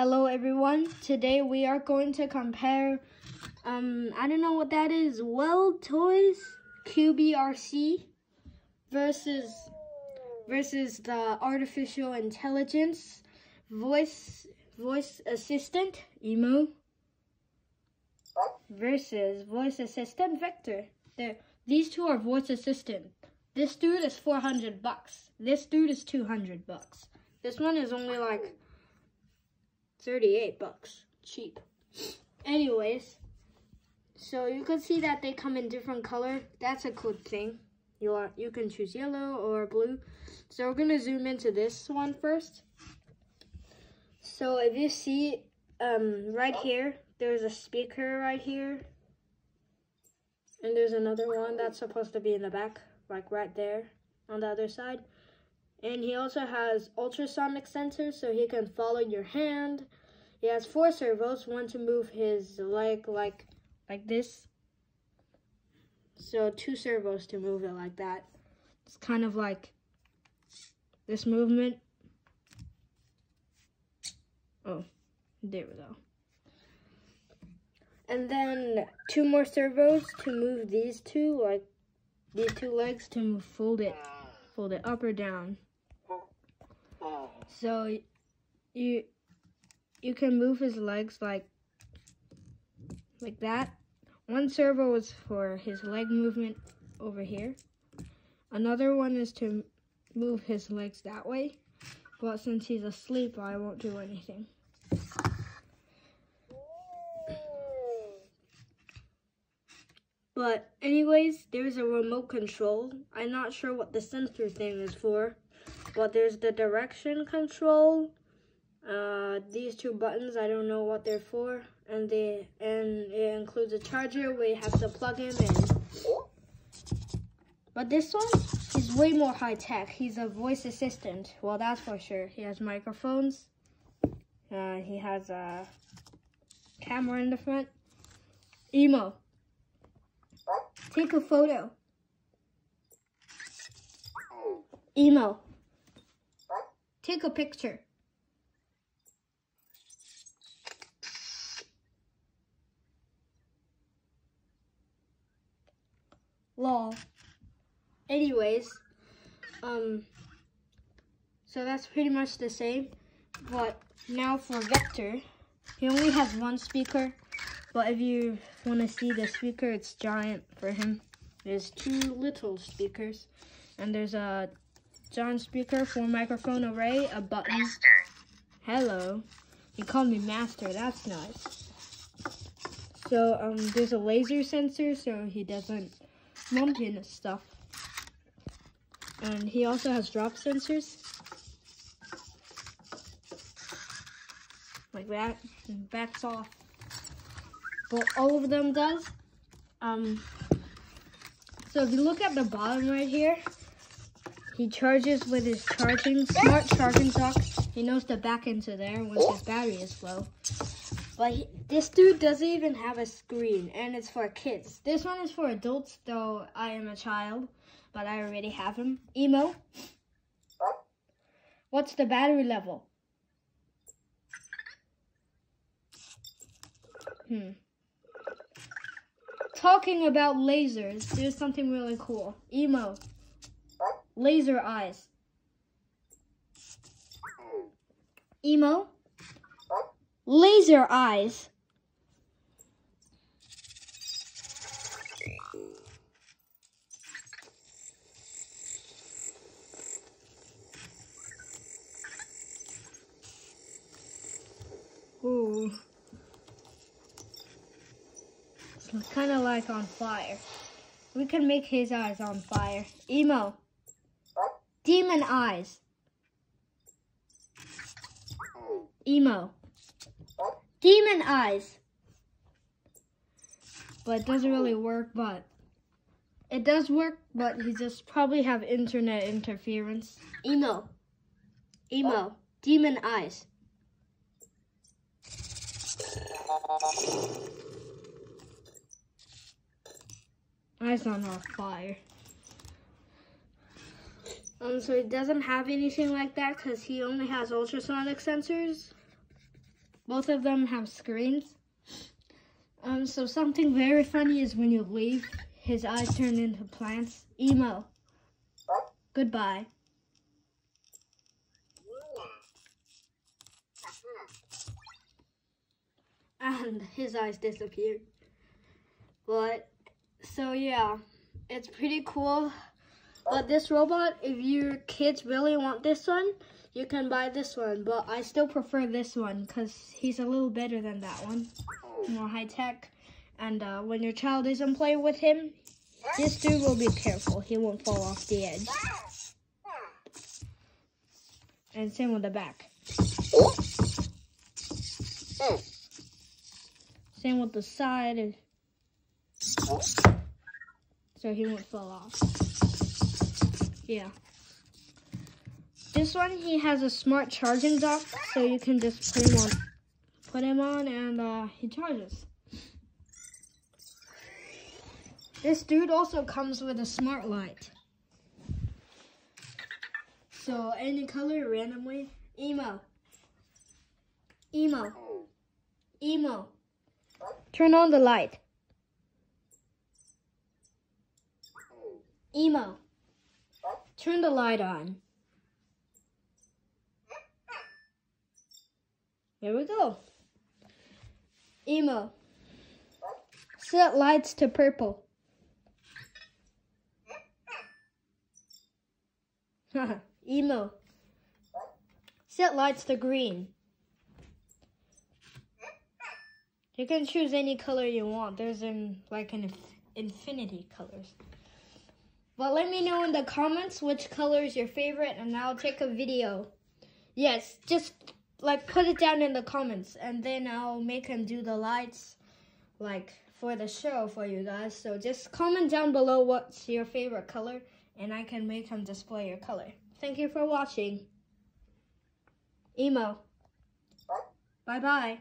Hello everyone. Today we are going to compare um I don't know what that is. Weld Toys QBRC versus versus the artificial intelligence voice voice assistant Emo, versus voice assistant Vector. These two are voice assistant. This dude is 400 bucks. This dude is 200 bucks. This one is only like 38 bucks. Cheap. Anyways, so you can see that they come in different color. That's a cool thing. You are you can choose yellow or blue. So we're gonna zoom into this one first. So if you see um right here, there's a speaker right here. And there's another one that's supposed to be in the back, like right there on the other side. And he also has ultrasonic sensors so he can follow your hand. He has four servos, one to move his leg like like this. So two servos to move it like that. It's kind of like this movement. Oh, there we go. And then two more servos to move these two, like these two legs to move, fold it, fold it up or down. So you you can move his legs like like that. One servo is for his leg movement over here. Another one is to move his legs that way. But since he's asleep, I won't do anything. But anyways, there's a remote control. I'm not sure what the sensor thing is for. But there's the direction control. Uh, these two buttons, I don't know what they're for. And they and it includes a charger you have to plug him in. But this one is way more high tech. He's a voice assistant. Well, that's for sure. He has microphones. Uh, he has a camera in the front. Emo. Take a photo. Emo. Take a picture. Lol. Anyways, um, so that's pretty much the same. But now for Vector, he only has one speaker. But if you want to see the speaker, it's giant for him. There's two little speakers. And there's a giant speaker, four microphone array, a button. Master. Hello. You called me master, that's nice. So um, there's a laser sensor so he doesn't bump into stuff. And he also has drop sensors. Like that, and backs off. But all of them does. Um, so if you look at the bottom right here, he charges with his charging, smart charging sock. He knows to back into there once his battery is low. But he, this dude doesn't even have a screen, and it's for kids. This one is for adults, though I am a child, but I already have him. Emo, what's the battery level? Hmm. Talking about lasers, there's something really cool. Emo, laser eyes. Emo, laser eyes. Ooh. It's kind of like on fire. We can make his eyes on fire. Emo. Demon eyes. Emo. Demon eyes. But it doesn't really work, but it does work, but he just probably have internet interference. Emo. Emo. Demon eyes. Eyes on our fire. Um, so he doesn't have anything like that because he only has ultrasonic sensors. Both of them have screens. Um, so something very funny is when you leave, his eyes turn into plants. Emo. Goodbye. And his eyes disappeared. But, so yeah, it's pretty cool. But this robot, if your kids really want this one, you can buy this one. But I still prefer this one because he's a little better than that one. More high tech. And uh, when your child isn't playing with him, this dude will be careful. He won't fall off the edge. And same with the back. Same with the side. So he won't fall off. Yeah. This one, he has a smart charging dock, so you can just put him on, put him on and uh, he charges. This dude also comes with a smart light. So any color randomly. Emo. Emo. Emo. Turn on the light. Emo. Turn the light on. There we go. Emo. Set lights to purple. Emo. Set lights to green. You can choose any color you want. There's in like an infinity colors. But let me know in the comments which color is your favorite and I'll take a video. Yes, just like put it down in the comments and then I'll make him do the lights like for the show for you guys. So just comment down below what's your favorite color and I can make him display your color. Thank you for watching. Emo. Bye-bye.